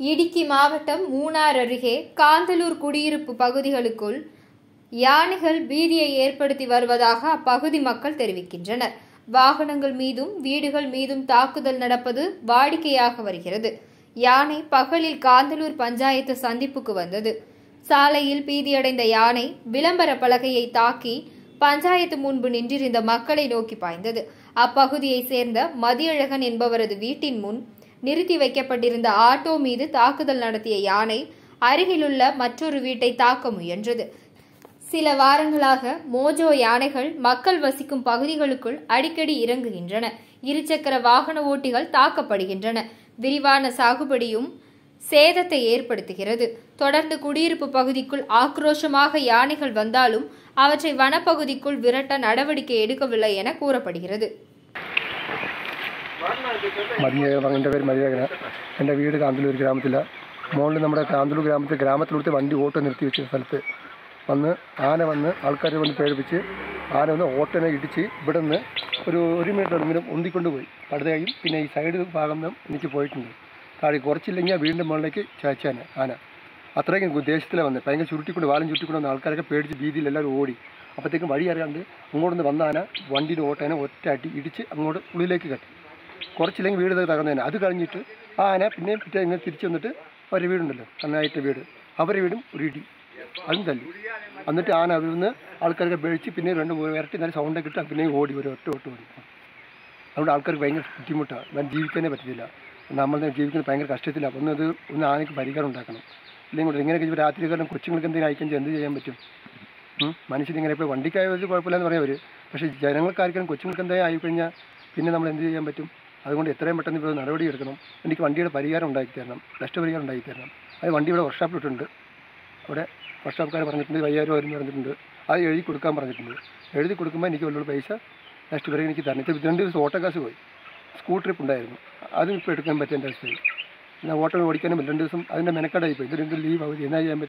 இடுக்கி மாவட்டம் மூணார் அருகே காந்தலூர் குடியிருப்பு பகுதிகளுக்குள் யானைகள் பீதியை ஏற்படுத்தி வருவதாக அப்பகுதி மக்கள் தெரிவிக்கின்றனர். வாகனங்கள் மீதும் வீடுகள் மீதும் தாக்குதல் நடப்பது வாடிக்கையாக வருகிறது. யானை பகலில் காந்தலூர் பஞ்சாயத்து சந்திப்புக்கு வந்தது. சாலையில் பீதியடைந்த யானை விளம்பர பலகையை தாக்கி பஞ்சாயத்து முன்பு நின்றிருந்த மக்களை நோக்கி பாய்ந்தது. அப்பகுதியைச் சேர்ந்த மதியழகன் என்பவரது வீட்டின் முன் நிறுத்தி வைக்கப்பட்டிருந்த ஆட்டோ மீது தாக்குதல் நடத்திய யானை அருகிலுள்ள மற்றொரு வீட்டை தாக்க முயன்றது. சில வாரங்களாக மோஜோ யானைகள் மக்கள் வசிக்கும் பகுதிகளுக்குள் அடிக்கடி இறங்குகின்றன. இருசக்கர வாகன ஓட்டிகள் தாக்கப்படுகின்றன. விரிவான சாகுபடியும் சேதத்தை ஏற்படுத்துகிறது. தொடர்ந்து குடியிருப்பு பகுதிக்குள் ஆக்ரோஷமாக யானைகள் வந்தாலும் அவற்றை வனப்பகுதிக்குள் விரட்ட நடவடிக்கை எடுக்கவில்லை என கூறப்படுகிறது. മതിയേകൻ എന്റെ പേര് മതിയേകന എന്റെ വീട് കാന്തല്ലൂർ ഗ്രാമത്തിലാണ് മുകളിൽ നമ്മുടെ കാന്തല്ലൂർ ഗ്രാമത്തിൽ ഗ്രാമത്തിലൂടെ വണ്ടി ഓട്ടോ നിർത്തി വെച്ച സ്ഥലത്ത് വന്ന് ആന വന്ന് ആൾക്കാരെ വന്ന് പേടിപ്പിച്ച് ആന വന്ന് ഓട്ടനെ ഇടിച്ച് ഇവിടെ നിന്ന് ഒരു ഒരു മീറ്റർ ഇങ്ങനെ ഉന്തിക്കൊണ്ട് പോയി. പടുതയും പിന്നെ ഈ സൈഡ് ഭാഗം എനിക്ക് പോയിട്ടുണ്ട്. താഴെ കുറച്ചില്ലെങ്കിൽ വീടിന്റെ മുകളിലേക്ക് ചാച്ചാന ആന അത്രയ്ക്കും ദേശത്തിലെ വന്ന്. ഭയങ്കര ചുരുട്ടിക്കൊണ്ട് വാലും ചുരുട്ടിക്കൊണ്ട് വന്ന ആൾക്കാരൊക്കെ പേടിച്ച് ഭീതിയിൽ എല്ലാവരും ഓടി. അപ്പോഴത്തേക്കും വഴി അറിയാണ്ട് അങ്ങോട്ടൊന്ന് വന്ന ആന വണ്ടിയുടെ ഓട്ടേനെ ഒറ്റ അടി ഇടിച്ച് അങ്ങോട്ട് ഉള്ളിലേക്ക് കട്ടി. കുറച്ചില്ലെങ്കിൽ വീട് തകർന്നതിന് അത് കഴിഞ്ഞിട്ട് ആ ആന പിന്നെയും പിറ്റേ ഇങ്ങനെ തിരിച്ചു വന്നിട്ട് അവരുടെ വീടുണ്ടല്ലോ. നന്നായിട്ട് വീട്. അവരുടെ വീടും ഒരു ഇടി. അതും തല്ലി. എന്നിട്ട് ആന അതിൽ നിന്ന് ആൾക്കാരൊക്കെ പേടിച്ച് പിന്നെ രണ്ട് മൂന്ന് ഇരട്ടി നല്ല സൗണ്ടൊക്കെ ഇട്ട് പിന്നെയും ഓടി ഒരു ഒറ്റ ഒട്ട് ഓടി അതുകൊണ്ട് ആൾക്കാർക്ക് ഭയങ്കര ബുദ്ധിമുട്ടാണ്. ഞാൻ ജീവിക്കാനേ പറ്റത്തില്ല. നമ്മൾ ജീവിക്കുന്നത് ഭയങ്കര കഷ്ടത്തിലാണ്. ഒന്ന് അത് ഒന്ന് ആനയ്ക്ക് പരിഹാരം ഉണ്ടാക്കണം. ഇല്ലെങ്കിൽ ഇങ്ങനെയൊക്കെ ഇപ്പോൾ രാത്രി കാരണം കൊച്ചുങ്ങൾക്ക് എന്തെങ്കിലും അയക്കാൻ എന്ത് ചെയ്യാൻ പറ്റും? മനുഷ്യരിങ്ങനെ ഇപ്പോൾ വണ്ടിക്കായ ഒരു കുഴപ്പമില്ലെന്ന് പറയാം അവർ പക്ഷേ ജനങ്ങൾക്കാർക്കും കൊച്ചുങ്ങൾക്ക് എന്തായാലും ആയിക്കഴിഞ്ഞാൽ പിന്നെ നമ്മൾ എന്ത് ചെയ്യാൻ പറ്റും? അതുകൊണ്ട് എത്രയും പെട്ടെന്ന് ഇപ്പോൾ നടപടി എടുക്കണം. എനിക്ക് വണ്ടിയുടെ പരിഹാരം ഉണ്ടാക്കി തരണം. നഷ്ടപരിഹാരം ഉണ്ടാക്കി തരണം. അത് വണ്ടി ഇവിടെ വർക്ക്ഷോപ്പിലിട്ടുണ്ട് അവിടെ വർക്ക്ഷോപ്പുകാർ പറഞ്ഞിട്ടുണ്ട് വയ്യാരോ വരും പറഞ്ഞിട്ടുണ്ട്. അത് എഴുതി കൊടുക്കാൻ പറഞ്ഞിട്ടുണ്ട്. എഴുതി കൊടുക്കുമ്പോൾ എനിക്ക് വല്ലുള്ള പൈസ നഷ്ടപരിഹാരം എനിക്ക് തരണം. ഇപ്പോൾ രണ്ട് ദിവസം ഓട്ടോ കാശ് പോയി. സ്കൂൾ ട്രിപ്പ് ഉണ്ടായിരുന്നു. അതും ഇപ്പോൾ എടുക്കാൻ പറ്റേണ്ട അവസ്ഥയായി. പിന്നെ ഓട്ടോ ഓടിക്കാനും രണ്ട് ദിവസം അതിന്റെ മെനക്കടായി പോയി. ഇത് രണ്ട് ലീവ് അവധി എന്നാ ചെയ്യാൻ